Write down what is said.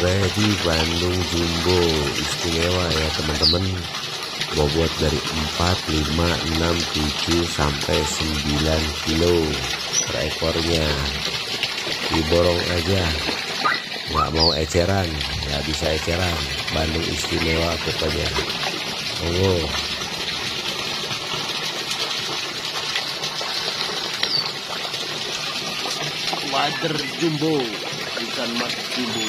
ready Bandung Jumbo istimewa ya teman-teman. Bobot dari 4, 5, 6, 7 sampai 9 kilo per ekornya. Diborong aja. Nggak mau eceran nggak bisa eceran. Bandung istimewa pokoknya. Monggo. Wader jumbo ikan mas jumbo.